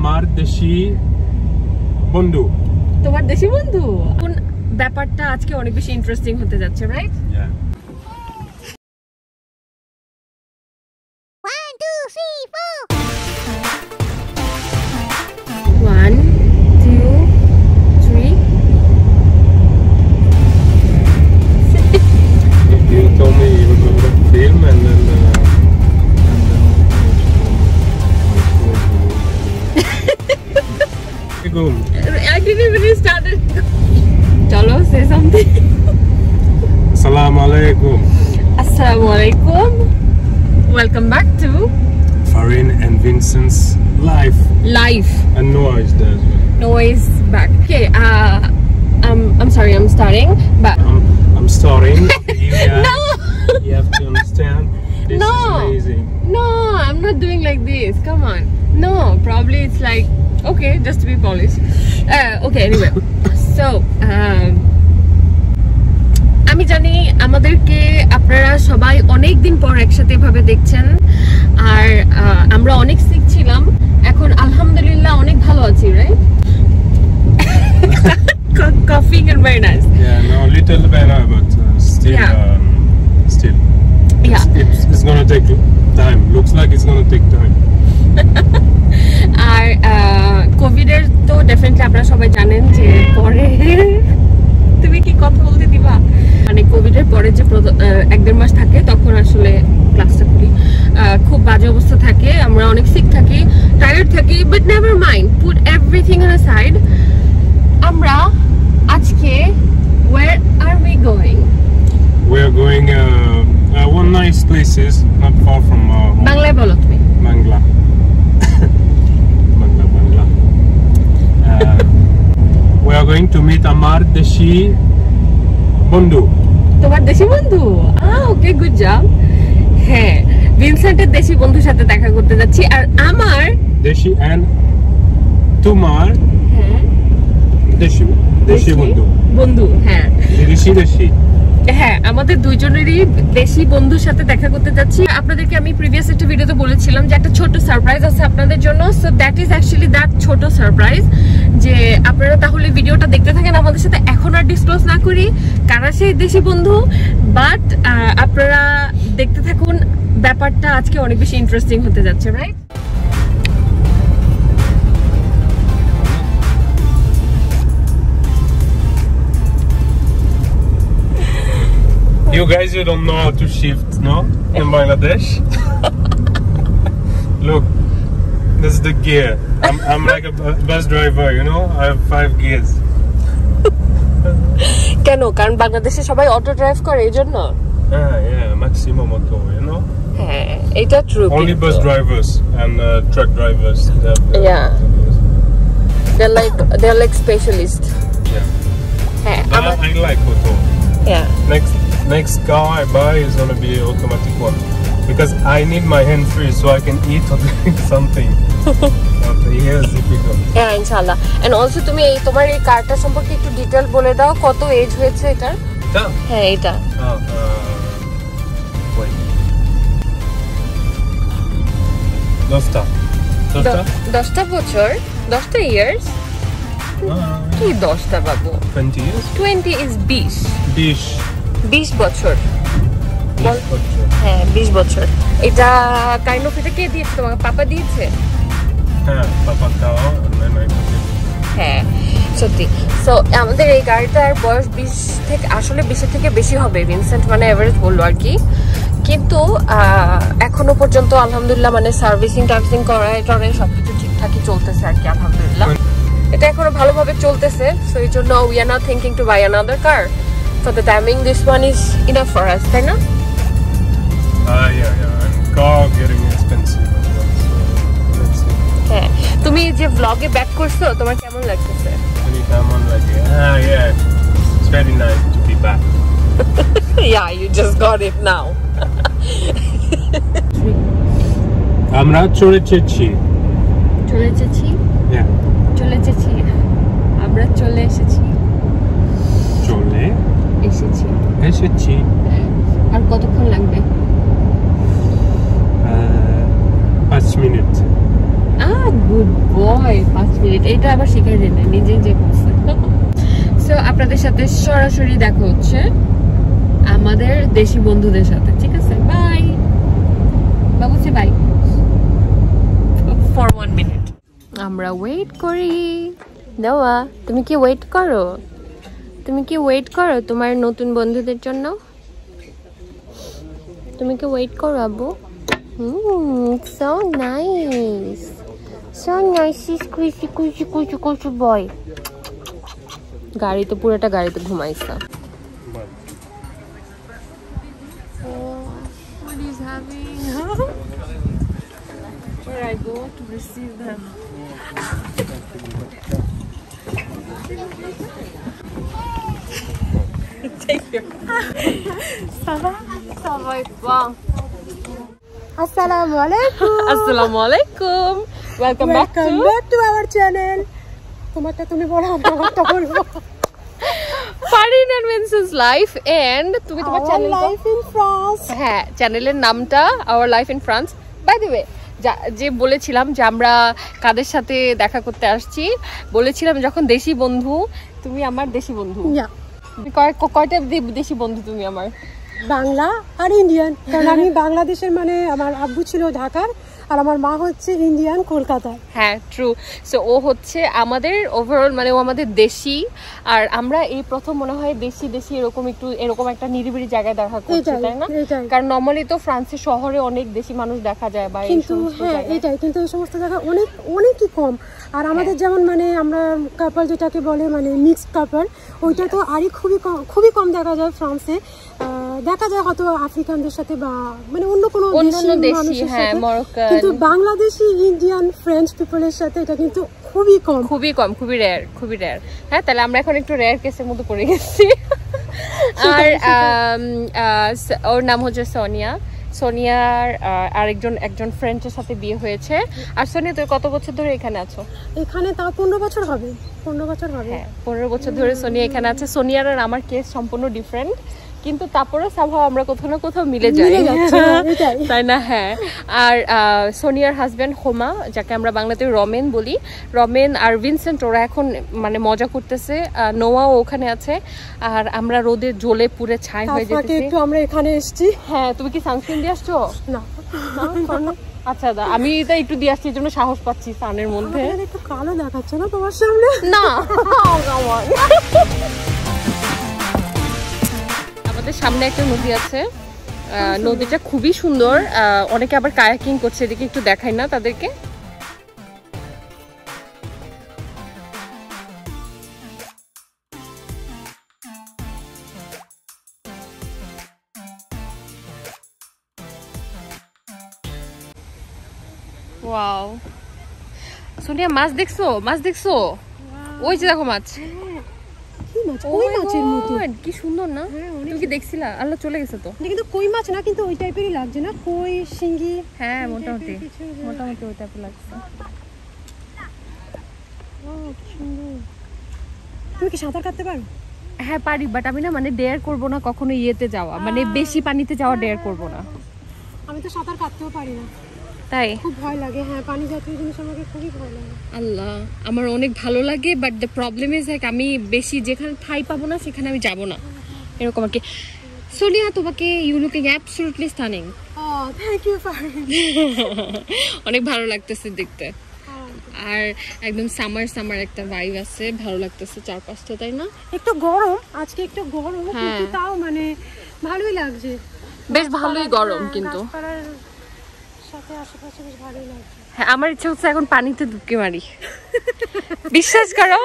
আমার দেশি বন্ধু। তোমার দেশি বন্ধু? কোন ব্যাপারটা আজকে অনেক বেশি ইন্টারেস্টিং হতে যাচ্ছে right I didn't even start it. Chalo, say something. Assalamu alaikum. Assalamu alaikum. Welcome back to Farin and Vincent's life. Life. And noise there. Noise back. Okay, uh, I'm, I'm sorry, I'm starting, but. I'm, I'm starting. No! You have to understand. This no! No, I'm not doing like this. Come on. No, probably it's like okay just to be polish uh, okay anyway. So um আমি জানি আমাদেরকে আপনারা সবাই অনেক দিন পর একসাথে এভাবে দেখছেন আর আমরা অনেক শিখছিলাম এখন আলহামদুলিল্লাহ অনেক ভালো আছি right coffee and very nice yeah no little better but still still yeah it's gonna take time looks like it's gonna take time কোভিডের তো ডেফিনেটলি আপনারা সবাই জানেন যে পরে তুমি কি কথা বলতে দিবা? মানে কোভিডের পরে যে এক দেড় মাস থাকে তখন আসলে ক্লাসটা করি। খুব বাজে অবস্থা থাকে আমরা অনেক সিক থাকি টায়ার্ড থাকি but never mind put everything on side আমরা আজকে where are we going We're going uh, uh, one nice places not far from uh, বলো তুমি. Bangla, Bangla. Uh, we are going to meet Amar Deshi Bundu. তোমার দেশি বন্ধু okay good job হ্যাঁ ভিনসেন্টের দেশি বন্ধুর সাথে দেখা করতে যাচ্ছি আর আমার Deshi and Tumar হ্যাঁ Deshi. Deshi Bundu. বন্ধু হ্যাঁ Deshi Deshi. হ্যাঁ আমাদের দুইজনেরই দেশি বন্ধুর সাথে দেখা করতে যাচ্ছি। আপনাদেরকে আমি প্রিভিয়াস একটা ভিডিওতে বলেছিলাম যে একটা ছোট সারপ্রাইজ আছে আপনাদের জন্য। So that is actually that ছোট সারপ্রাইজ যে আপনারা তাহলে ভিডিওটা দেখতে থাকেন আমাদের সাথে। এখন আর ডিসক্লোজ না করি কারা সেই দেশি বন্ধু বাট আপনারা দেখতে থাকুন। ব্যাপারটা আজকে অনেক বেশি ইন্টারেস্টিং হতে যাচ্ছে right You guys, you don't know how to shift, no? In Bangladesh. Look, this is the gear. I'm, I'm like a bu- bus driver, you know? I have five gears. কেন কারণ বাংলাদেশে সবাই auto drive করে এই জন্য Ah, yeah, maximum auto, you know? হ্যাঁ এটা true Only bus drivers and uh, truck drivers. Have, uh, Yeah. they're like they're like specialist yeah. হ্যাঁ But আমার I like auto. হ্যাঁ Next car I buy is gonna be automatic one. Because I need my hand free so I can eat or drink something. হ্যাঁ ইনশাআল্লাহ and also তুমি এই তোমার এই কারটা সম্পর্কে একটু ডিটেল বলে দাও কত এজ হয়েছে এটার হ্যাঁ এটা Oh, uh, wait. Dosta. Dosta? দ- দশটা বছর দশটা ইয়ার্স Uh, কি দশটা বাবু 20 years? টোয়েন্টি ইজ বিশ Dish. বিশ বছর. হ্যাঁ বিশ বছর। এটা কাইন্ড অফ এটা কে দিয়েছে? তোমাকে পাপা দিয়েছে? হ্যাঁ পাপা. হ্যাঁ সত্যি। সো আমাদের এই গাড়িটার বয়স বিশ থেকে আসলে বিশের থেকে বেশি হবে ভিনসেন্ট মানে এভারেজ বলল আর কি। কিন্তু এখনও পর্যন্ত আলহামদুলিল্লাহ মানে সার্ভিসিং টার্ভিসিং করায় টরায় সবকিছু ঠিকঠাকই চলতেছে আর কি আলহামদুলিল্লাহ। এটা এখনও ভালোভাবে চলতেছে সো এই জন্য we are not thinking to buy another car for the timing this one is enough for us তাই না Ah, yeah, yeah. And car getting expensive as well. So let's see. হ্যাঁ তুমি যে ব্লগে ব্যাক করছ তোমার কেমন লাগতেছে Anytime I'm like, ah, yeah. It's very nice to be back. yeah you just got it now আমরা চলে চেয়েছি চলে এসেছি Yeah. চলে এসেছি আমরা চলে এসেছি এসেছি। এসেছি। আর কতক্ষণ লাগবে? পাঁচ মিনিট। আহ গুড বয় পাঁচ মিনিট। এটা আবার শিখাই দেয় নিজে নিজে করছে। সো আপনাদের সাথে সরাসরি দেখা হচ্ছে আমাদের দেশি বন্ধুদের সাথে ঠিক আছে? বাই বাবুছে বাই ফর ওয়ান মিনিট আমরা ওয়েট করি। দেওয়া তুমি কি ওয়েট করো? তুমি কি ওয়েট করো তোমার নতুন বন্ধুদের জন্য? তুমি কি ওয়েট করো, আব্বু? সো নাইস বয় গাড়িতে, পুরোটা গাড়িতে ঘুমাইছে. Take care. Ça va? Ça va et toi? আসসালামু আলাইকুম Assalamu alaikum. Welcome back to to our channel তোমারটা তুমি বলো আমারটা বলব Vincent's Life and তুমি তোমার চ্যানেল লাইফ ইন ফ্রান্স হ্যাঁ চ্যানেলের নামটা our life in France by the way যে বলেছিলাম যে আমরা কাদের সাথে দেখা করতে আসছি বলেছিলাম যখন দেশি বন্ধু তুমি আমার দেশি বন্ধু কয়টা দেশি বন্ধু তুমি আমার? বাংলা আর ইন্ডিয়ান। কারণ আমি বাংলাদেশের মানে আমার আব্বু ছিল ঢাকার আর আমার মা হচ্ছে ইন্ডিয়ান কলকাতার। হ্যাঁ ট্রু সো ও হচ্ছে আমাদের ওভারঅল মানে ও আমাদের দেশি আর আমরা এই প্রথম মনে হয় দেশি দেশি এরকম একটু এরকম একটা নিরিবিলি জায়গায় দেখা করছি তাই না? কারণ নর্মালি তো ফ্রান্সের শহরে অনেক দেশি মানুষ দেখা যায় বা কিন্তু হ্যাঁ এটাই কিন্তু এই সমস্ত জায়গা অনেক অনেকই কম। আর আমাদের যেমন মানে আমরা কাপল যেটাকে বলে মানে মিক্সড কাপল ওইটা তো আরই খুবই কম খুবই কম দেখা যায় ফ্রান্সে দেখা যায় হয়তো আফ্রিকানদের সাথে বা মানে অন্য কোনো অন্যান্য দেশি হ্যাঁ, সাথে। মরক্কান। কিন্তু বাংলাদেশি ইন্ডিয়ান ফ্রেঞ্চ পিপলের সাথে এটা কিন্তু খুবই কম। খুবই কম খুবই রেয়ার খুবই রেয়ার হ্যাঁ তাহলে আমরা এখন একটু রেয়ার কেসের মধ্যে পড়ে গেছি। আর ওর নাম হচ্ছে সোনিয়া। সোনিয়ার আরেকজন একজন ফ্রেন্ডের সাথে বিয়ে হয়েছে। আর সোনিয়া তুই কত বছর ধরে এখানে আছো? এখানে তাও পনেরো বছর হবে পনেরো বছর হবে। হ্যাঁ পনেরো বছর ধরে সোনিয়া এখানে আছে। সোনিয়ার আর আমার কেস সম্পূর্ণ ডিফারেন্ট কিন্তু তারপরেও সাভাও আমরা কোথাও না কোথাও মিলে যাই। হ্যাঁ, তাই না? হ্যাঁ। আর সোনিয়ার হাজব্যান্ড হোমা যাকে আমরা বাংলাতে রমেন বলি। রমেন আর ভিনসেন্ট ওরা এখন মানে মজা করতেছে। নোয়াও ওখানে আছে। আর আমরা রোদে জ্বলে পুরে ছাই হয়ে যেতেছি। একটু আমরা এখানে এসেছি। হ্যাঁ তুমি কি সানস্ক্রিন দিয়ে আসছো? না? আচ্ছা দা আমি এটা একটু দিয়ে আসছি জন্য সাহস পাচ্ছি সানের মধ্যে। একটু কালো দেখাচ্ছে না তোমার সামনে? না। আমাদের সামনে একটা নদী আছে। আহ, নদীটা খুবই সুন্দর। অনেকে আবার কায়াকিং করছে এদিকে একটু দেখাই না তাদেরকে। ওয়াও সোনিয়া মাছ দেখছ? মাছ দেখছ? ওই যে দেখো মাছ। মাছ কই মাছের মতো? কি সুন্দর না? তুমি কি দেখছিলা? আল্লাহ চলে গেছে তো। কিন্তু কই মাছ না কিন্তু ওই টাইপেরই লাগছে না? কই শিঙ্গি হ্যাঁ মোটামুটি। মোটামুটি ওই টাইপের লাগছে। তুমি কি সাঁতার কাটতে পারো? হ্যাঁ পারি বাট আমি না মানে ডেয়ার করব না কখনো ইয়েতে যাওয়া। মানে বেশি পানিতে যাওয়া ডেয়ার করব না। আমি তো সাঁতার কাটতেও পারি না। তাই? খুব ভয় লাগে হ্যাঁ পানি জাতীয় জিনিস আমাকে খুবই ভয় লাগে। আল্লাহ আমার অনেক ভালো লাগে but the problem is like আমি বেশি যেখানে ঠাই পাবো না সেখানে আমি যাব না। এরকম আর কি। সোনিয়া তোমাকে you looking absolutely stunning thank you অনেক ভালো লাগতেছে দেখতে। আর একদম সামার সামার একটা ভাইব আছে ভালো লাগতেছে চারপাশটা তাই না? একটু গরম আজকে একটু গরম হ্যাঁ। কিন্তু তাও মানে ভালোই লাগছে। বেশ ভালোই গরম হ্যাঁ, কিন্তু। সাথে আশেপাশে বেশ ভালোই লাগছে। হ্যাঁ আমার ইচ্ছা হচ্ছে এখন পানিতে ডুবকে মারি। বিশ্বাস করো।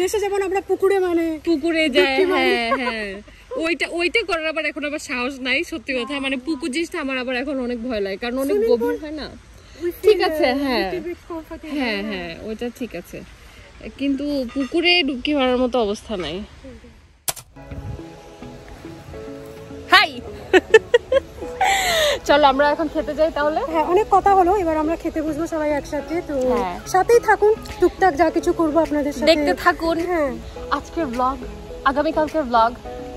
দেশে যেমন আমরা পুকুরে মানে পুকুরে যাই হ্যাঁ হ্যাঁ। ওইটা ওইটা করার আবার এখন আবার সাহস নাই সত্যি কথা। মানে পুকুর জিনিসটা আমার আবার এখন অনেক ভয় লাগে কারণ অনেক গভীর হয় না। ঠিক আছে, হ্যাঁ। হ্যাঁ হ্যাঁ ওইটা ঠিক আছে। কিন্তু পুকুরে ডুবকি মারার মতো অবস্থা নাই। হাই! চলো আমরা এখন খেতে যাই তাহলে? হ্যাঁ অনেক কথা হলো এবার আমরা খেতে বসবো সবাই একসাথে তো হ্যাঁ। সাথেই থাকুন টুকটাক যা কিছু করব আপনাদের সাথে। দেখতে থাকুন। হ্যাঁ। আজকের ব্লগ আগামীকালকের ব্লগ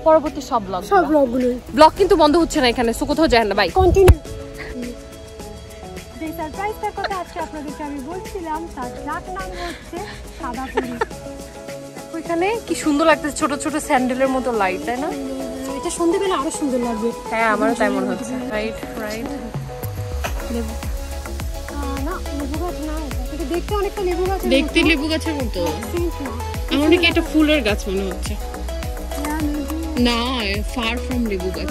পরবর্তী সব ব্লগ সব ব্লগগুলোই ব্লগ কিন্তু বন্ধ হচ্ছে না এখানে সো কোথাও যায় না ভাই কন্টিনিউ কথা আজকে আপনাদেরকে আমি বলছিলাম তার ডাক নাম হচ্ছে সাদা পুরি ওইখানে কি সুন্দর লাগতেছে ছোট ছোট স্যান্ডেলের মতো লাইট তাই না? এটা সন্ধ্যেবেলা আরও সুন্দর লাগবে। হ্যাঁ আমারও তাই মনে হচ্ছে। রাইট রাইট আহ, না লেবু গাছ না এটা দেখতে অনেকটা লেবু গাছ দেখতে লেবু গাছের মতো। আমার নাকি একটা ফুলের গাছ মনে হচ্ছে। না ফার ফ্রম লেবু গাছ।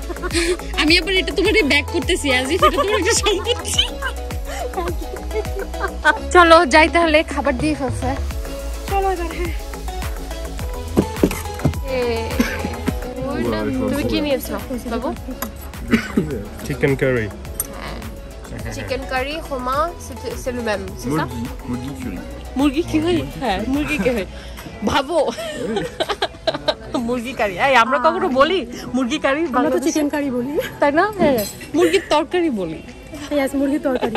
আমি আবার এটা তোমার ব্যাক করতেছি ইফ এটা তোমার একটা সম্পত্তি। চলো যাই তাহলে খাবার দিয়ে ফেলছে। চলো এবার হ্যাঁ। তুমি কি নিয়েছো বাবু Chicken curry. চিকেন কারি হোমা c'est le même c'est ça maudit curry. মুরগি কি হয় হ্যাঁ মুরগি কি ভাবো মুরগি কারি এই আমরা কখনো বলি মুরগি কারি আমরা তো চিকেন কারি বলি। তাই না? হ্যাঁ মুরগির তরকারি বলি। পেঁয়াজ মুরগির তরকারি।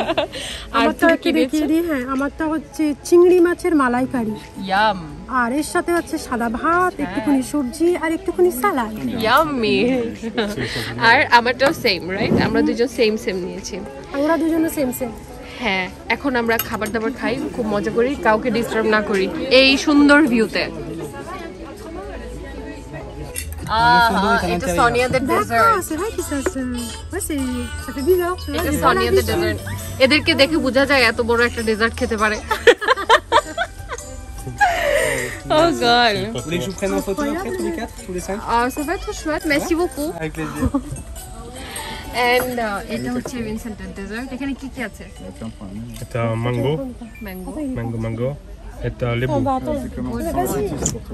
আর আমার তো কি দেখিয়ে দিই হ্যাঁ আমারটা হচ্ছে চিংড়ি মাছের মালাই কারি ইয়াম আর এর সাথে হচ্ছে সাদা ভাত একটুখানি সবজি আর একটুখানি সালাদ। ইয়াম্মি আর আমারটাও সেম রাইট আমরা দুজন সেম সেম নিয়েছি। আমরা ওরা দুজনে সেম সেম হ্যাঁ এখন আমরা খাবার দাবার খাই খুব মজা করি কাউকে ডিস্টার্ব না করি এই সুন্দর ভিউতে এটা সোনিয়াদের. ডেজার্ট এদেরকে দেখে বোঝা যায় এত বড় একটা ডেজার্ট খেতে পারে। Oh god. Vous voulez que je vous prenne en photo après tous les quatre, tous les cinq Ah, ça va être chouette. Merci beaucoup. Avec plaisir. And এটা হচ্ছে ভিনসেন্টের ডেজার্ট এখানে কি কি আছে এটা ম্যাঙ্গো ম্যাঙ্গো ম্যাঙ্গো ম্যাঙ্গো এটা লেবু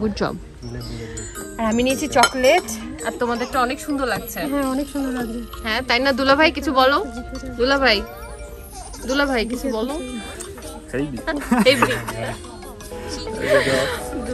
good job আর আমি নিয়েছি চকলেট আর তোমাদেরটা অনেক সুন্দর লাগছে হ্যাঁ অনেক সুন্দর লাগছে হ্যাঁ তাই না দুলা ভাই কিছু বলো দুলা ভাই দুলা ভাই কিছু বলো Hey. hey.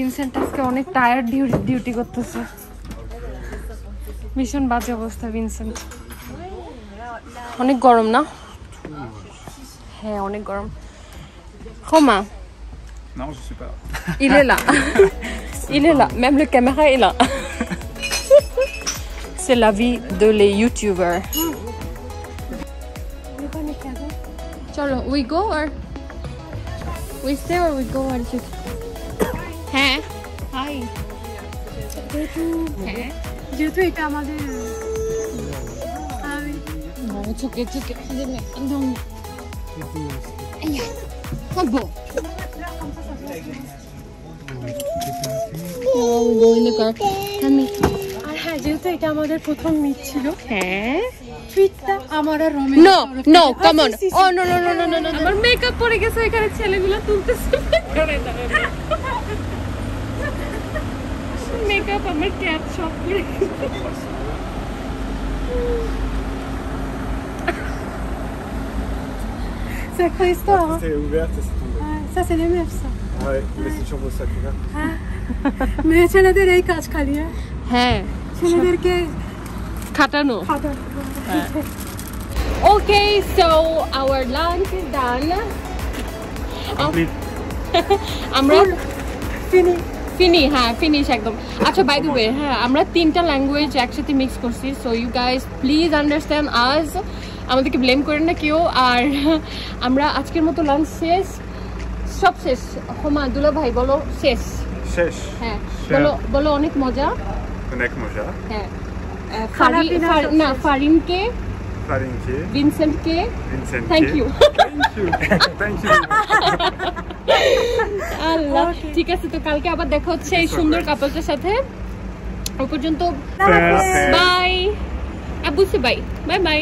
ভিনসেন্ট আজকে অনেক টায়ার্ড ডিউটি করতেছে ভীষণ বাজে অবস্থা ভিনসেন্ট অনেক গরম না হ্যাঁ অনেক গরম হোমা non, je suis pas là. Il est là. Il est là. Même le caméra est là. C'est la vie de les youtubeurs. ওখানে খেতে Chalo, we go or we stay or we go and shoot? হ্যাঁ যেহেতু এটা আমাদের চোখে চোখে একদম আর হ্যাঁ যেহেতু এটা আমাদের প্রথম মিট ছিল হ্যাঁ ফিটটা আমার আর রোমে no no come on O no no no no no no আমার মেকআপ পরে গেছে এখানে ছেলেগুলো তুলতেছে মেকআপ আমার ক্যাপ সব করে C'est Christo, hein. C'est ouvert, c'est tombé. Ouais, ça c'est les meufs ça. Ouais, laissez sur vos sacs ouverts. মেয়ে ছেলেদের এই কাজ খালি হ্যাঁ হ্যাঁ ছেলেদেরকে খাটানো খাটা Okay, so our lunch is done. Complete. আমরা ফিনি ফিনি হ্যাঁ ফিনিশ একদম। আচ্ছা বাই দ্য ওয়ে হ্যাঁ আমরা তিনটা ল্যাঙ্গুয়েজ একসাথে মিক্স করছি so you guys please understand আজ আমাদেরকে ব্লেম করেন না কেউ। আর আমরা আজকের মতো লাঞ্চ শেষ। সব শেষ। হোমা দুলা ভাই বলো শেষ। Chèche. হ্যাঁ বলো বলো অনেক মজা। Connect Moja. হ্যাঁ। না ফারিনকে। Farinke. ভিনসেন্টকে। Vincent. Thank you Thank you. Thank you. ঠিক আছে তো কালকে আবার দেখা হচ্ছে এই সুন্দর কাপড়টার সাথে ও পর্যন্ত বাই আবুসে বাই বাই বাই